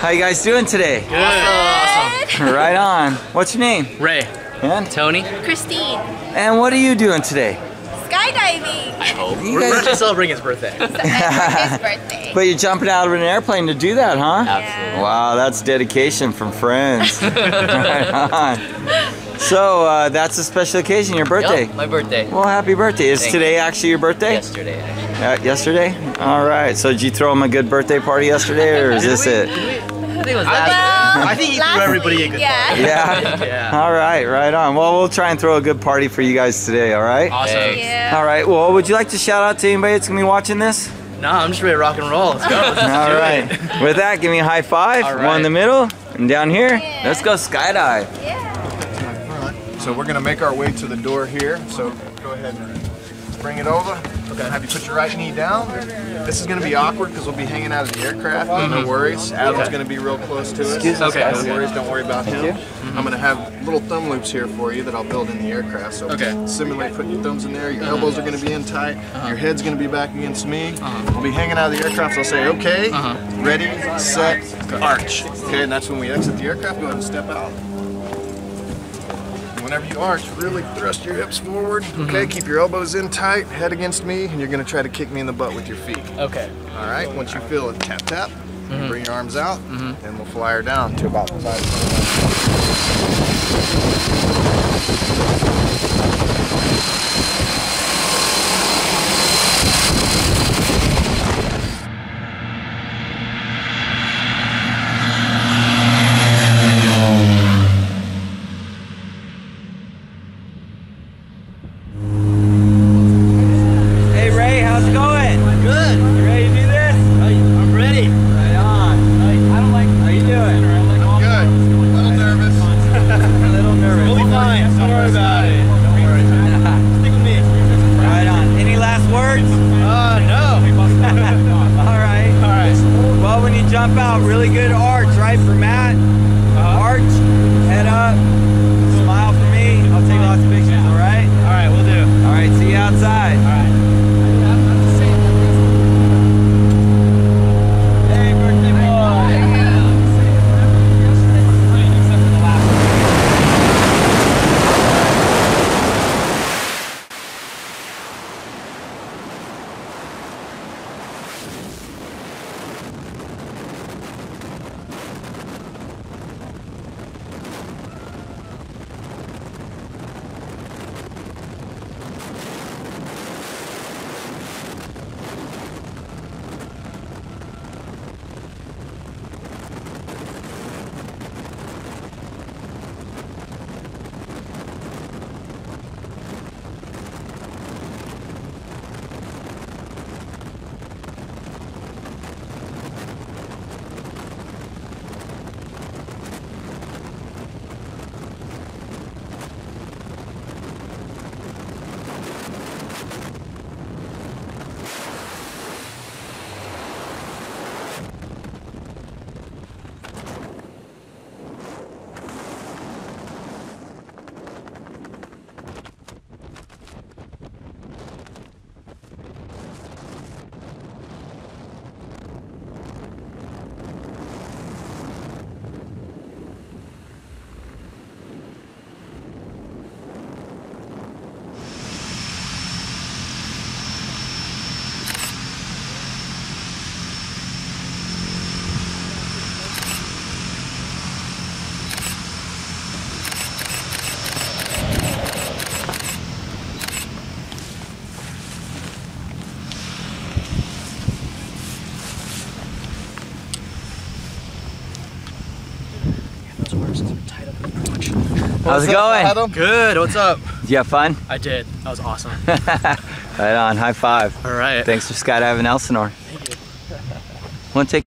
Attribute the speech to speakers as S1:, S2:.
S1: How you guys doing today?
S2: Good. Awesome.
S1: right on. What's your name?
S2: Ray.
S1: And
S2: Tony.
S3: Christine.
S1: and what are you doing today?
S3: Skydiving.
S2: I hope.
S1: You
S2: We're,
S1: guys-
S2: we're just celebrating his birthday.
S3: His birthday.
S1: But you're jumping out of an airplane to do that, huh?
S2: Absolutely.
S1: Wow, that's dedication from friends. right on. So uh, that's a special occasion, your birthday.
S4: Yup, my birthday.
S1: Well, happy birthday. Is
S4: Thank
S1: today actually your birthday?
S4: Yesterday, actually.
S1: Uh, yesterday? All right. So did you throw him a good birthday party yesterday, or is this it?
S4: I think it was last.
S2: I think he threw
S3: last
S2: everybody a good
S3: yeah.
S1: Yeah.
S2: Yeah.
S1: All right, right on. Well, we'll try and throw a good party for you guys today. all right?
S2: Awesome.
S3: Yeah.
S1: All right. Well, would you like to shout out to anybody that's gonna be watching this?
S2: No, I'm just ready to rock and roll. Let's go. Let's just
S1: All
S2: do
S1: right.
S2: it.
S1: With that, give me a high five.
S2: All
S1: One in the middle and down here.
S3: Yeah.
S1: Let's go skydive.
S3: Yeah.
S5: So we're gonna make our way to the door here. So go ahead and bring it over. Okay. Have you put your right knee down. This is gonna be awkward because we'll be hanging out of the aircraft. but No worries. Adam's gonna be real close to us.
S2: Excuse Okay.
S5: No
S2: okay.
S5: worries. Don't worry about him. I'm gonna have little thumb loops here for you that I'll build in the aircraft. So
S2: Okay.
S5: Simulate putting your thumbs in there. Your elbows are gonna be in tight. Your head's gonna be back against me. We'll be hanging out of the aircraft. So I'll say, okay,
S2: Uh-huh.
S5: ready, set, arch. Okay, and that's when we exit the aircraft. Go ahead and step out. Whenever you arch, really thrust your hips forward. Mm-hmm. Okay, keep your elbows in tight, head against me, and you're gonna try to kick me in the butt with your feet.
S2: Okay.
S5: All right, once you feel it, tap tap, mm-hmm. bring your arms out, mm-hmm. and we'll fly her down to about five.
S1: Hey Ray, how's it going?
S2: Good.
S1: You ready to do this?
S2: I'm ready.
S1: Right on. I don't like. How you doing?
S5: Good. A little nervous.
S1: A little nervous.
S2: We'll be fine. Don't worry about it. Don't worry. Stick with me.
S1: Right on. Any last words?
S2: Uh, no.
S1: All right.
S2: All right.
S1: Well, when you jump out, really good How's it going?
S2: Good. What's up?
S1: Did you have fun?
S2: I did. That was awesome.
S1: right on. High five.
S2: All right.
S1: Thanks for skydiving Elsinore. Thank you. Want to take